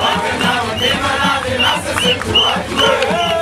Walking down with him and I've been asking to.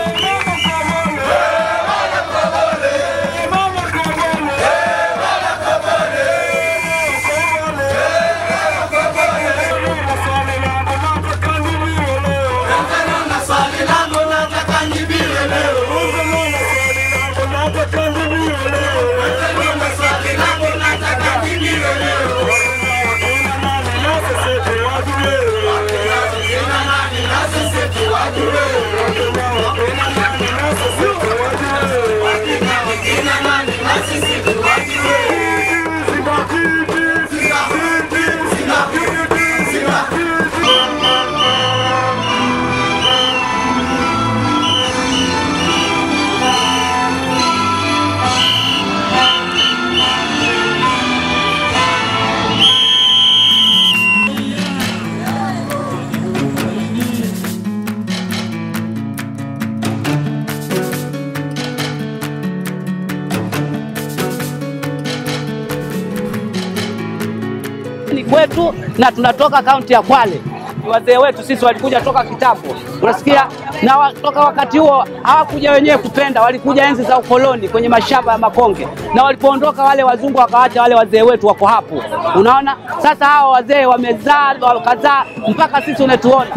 Kwetu na tunatoka kaunti ya Kwale. Wazee wetu sisi walikuja toka kitambo, unasikia, na toka wakati huo hawakuja wenyewe kupenda, walikuja enzi za ukoloni kwenye mashamba ya makonge, na walipoondoka wale wazungu wakawaacha wale wazee wetu wako hapo, unaona. Sasa hawa wazee wamezaa wakazaa mpaka sisi unatuona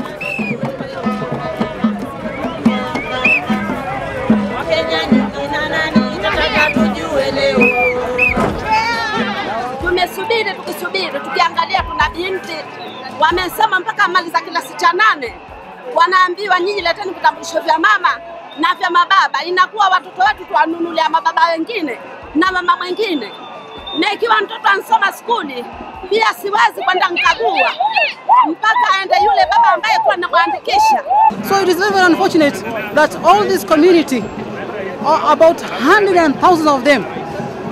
Tumesubiri tukisubiri, tukiangalia, kuna binti wamesema mpaka mali za kilasi cha nane, wanaambiwa nyinyi leteni vitambulisho vya mama na vya mababa. Inakuwa watoto wetu tuwanunulia mababa wengine na mama mwengine, na ikiwa mtoto ansoma skuli pia siwezi kwenda nkagua mpaka aende yule baba ambaye kuwa namwandikisha. So it is very unfortunate that all this community, about hundreds and thousands of them,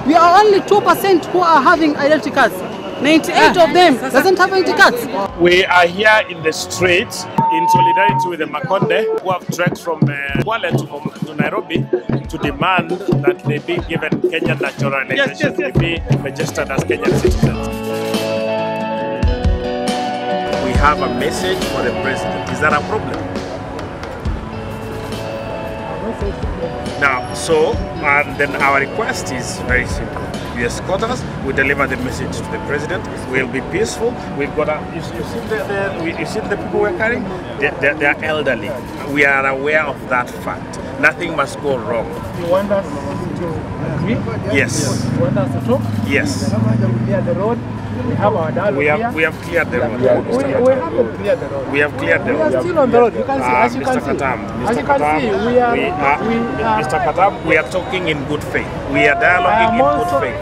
we are only 2% who are having identity cards. 98 of them doesn't have identity cards. We are here in the street in solidarity with the Makonde who have trekked from uh, Kwale to, to Nairobi to demand that they be given Kenyan naturalization Yes, yes, yes. to be registered as Kenyan citizens. We have a message for the president. Is that a problem? Now, so, and then our request is very simple. You escort us, we deliver the message to the president. We'll be peaceful. We've got a, you, you see the, the we- you see the people we're carrying? They're, they're, they're elderly. We are aware of that fact. Nothing must go wrong. You want us to agree? Yes. You want us to talk? Yes. We the road. We have our dialogue We here. have we have cleared the road. Yeah, we, we, we have haven't cleared the road. We have cleared the road. We are still on the road. You can see, Uh, as you can Mr. see. Katam, As you can Katam, see, we are, we are, we are, Mr. Katam, we are talking in good faith. We are dialoguing in good faith.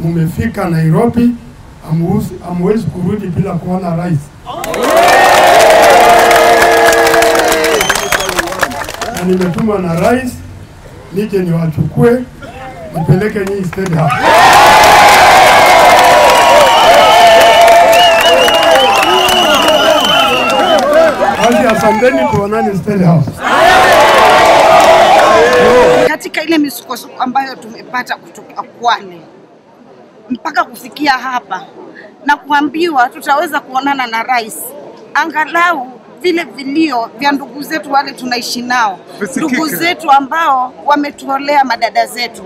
Mumefika Nairobi, hamuwezi kurudi bila kuona rais. Na nimetumwa na rais nije niwachukue nipeleke nyinyi State House. Basi asanteni, katika ile misukosuko ambayo tumepata kutoka Kwale mpaka kufikia hapa na kuambiwa tutaweza kuonana na rais, angalau vile vilio vya ndugu zetu wale tunaishi nao, ndugu zetu ambao wametuolea madada zetu,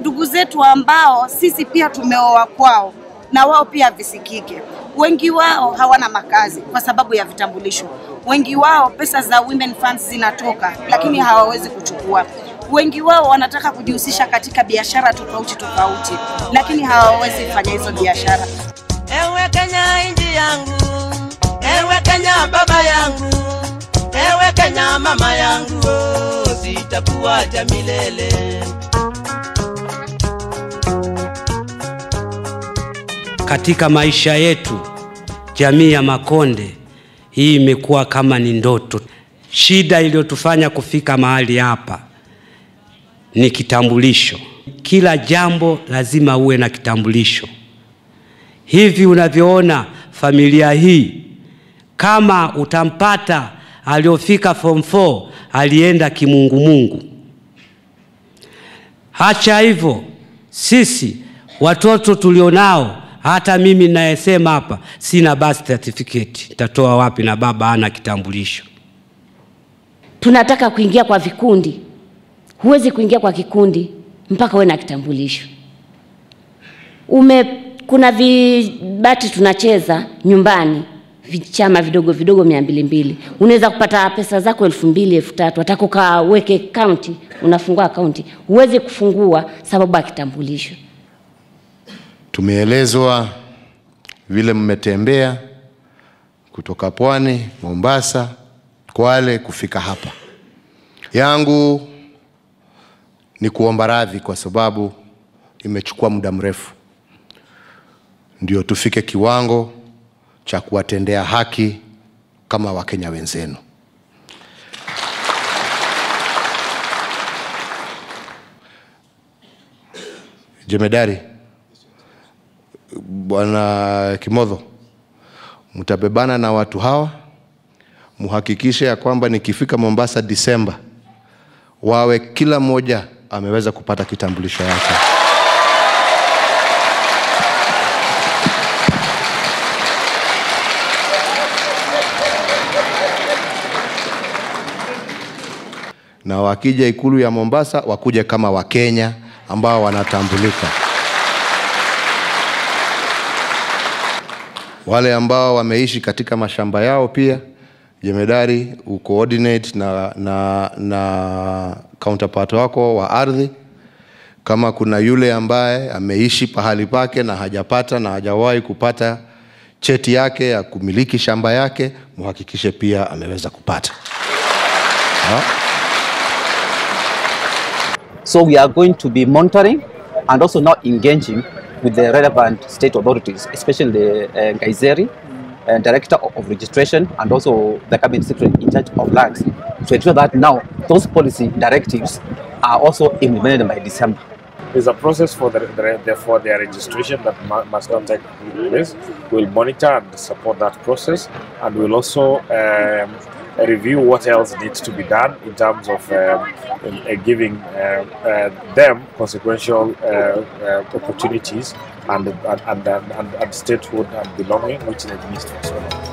ndugu zetu ambao sisi pia tumeoa kwao, na wao pia visikike. Wengi wao hawana makazi kwa sababu ya vitambulisho. Wengi wao pesa za women funds zinatoka, lakini hawawezi kuchukua. Wengi wao wanataka kujihusisha katika biashara tofauti tofauti, lakini hawawezi kufanya hizo biashara. Ewe Kenya nchi yangu, ewe Kenya baba yangu, ewe Kenya mama yangu, sitakuacha milele. katika maisha yetu, jamii ya Makonde hii imekuwa kama ni ndoto. Shida iliyotufanya kufika mahali hapa ni kitambulisho. Kila jambo lazima uwe na kitambulisho. Hivi unavyoona familia hii, kama utampata aliofika form 4 alienda kimungumungu. Hacha hivyo, sisi watoto tulionao, hata mimi ninayesema hapa sina birth certificate, nitatoa wapi na baba ana kitambulisho? tunataka kuingia kwa vikundi. Huwezi kuingia kwa kikundi mpaka uwe na kitambulisho. Ume, kuna vibati tunacheza nyumbani vichama vidogo vidogo mia mbili mbili, unaweza kupata pesa zako elfu mbili elfu tatu Wataka ukaweke kaunti, unafungua akaunti, huwezi kufungua sababu ya kitambulisho. Tumeelezwa vile mmetembea kutoka Pwani, Mombasa, Kwale kufika hapa. Yangu ni kuomba radhi kwa sababu imechukua muda mrefu ndio tufike kiwango cha kuwatendea haki kama Wakenya wenzenu. Jemedari, Bwana Kimodho, mtabebana na watu hawa, muhakikishe ya kwamba nikifika Mombasa Disemba, wawe kila mmoja ameweza kupata kitambulisho yake. Na wakija ikulu ya Mombasa wakuja kama Wakenya ambao wanatambulika. Wale ambao wameishi katika mashamba yao pia jemedari ucoordinate na, na, na counterpart wako wa ardhi. Kama kuna yule ambaye ameishi pahali pake na hajapata na hajawahi kupata cheti yake ya kumiliki shamba yake, muhakikishe pia ameweza kupata ha? So we are going to be monitoring and also now engaging with the relevant state authorities, especially the uh, Gaiseri, uh, Director of, Registration, and also the Cabinet Secretary in charge of lands, to ensure that now those policy directives are also implemented by December. There's a process for, the, the, for their registration that must not take place. We'll monitor and support that process, and we'll also um, review what else needs to be done in terms of um, giving uh, them consequential opportunities and, and, and, and, and statehood and belonging, which they need to.